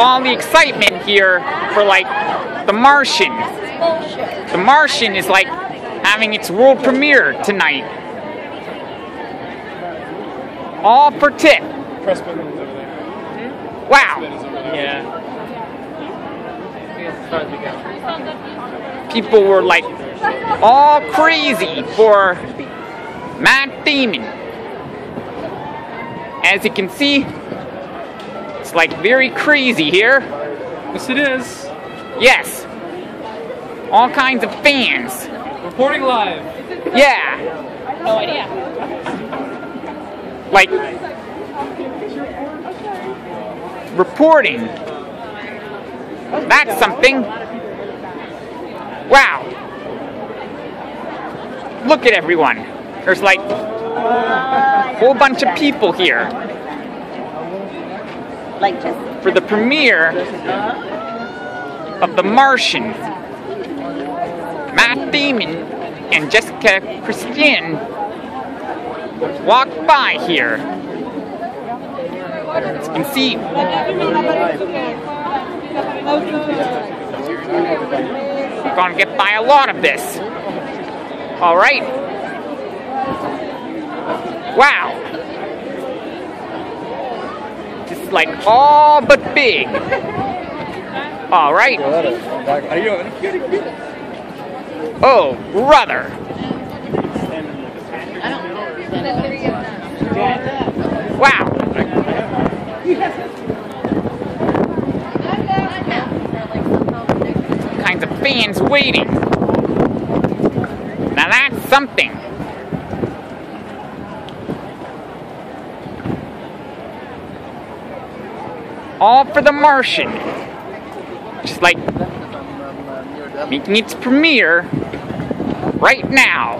all the excitement here for like The Martian. The Martian is like having its world premiere tonight. All for Tiff. Press button over there. Hmm? Wow. Is over there. Yeah. People were like all crazy for Matt Damon. As you can see, it's like very crazy here. Yes, it is. Yes. All kinds of fans. Reporting live. Yeah. No idea. Like reporting. That's something. Wow. Look at everyone. There's like a whole bunch of people here Like just for the premiere of The Martian. Matt Damon and Jessica Chastain walk by here. As you can see, we're gonna get by a lot of this. All right. Wow. Just like all but big. All right. Oh, brother. Wow. Kinds of fans waiting. Now that's something. All for the Martian. Just like making its premiere right now.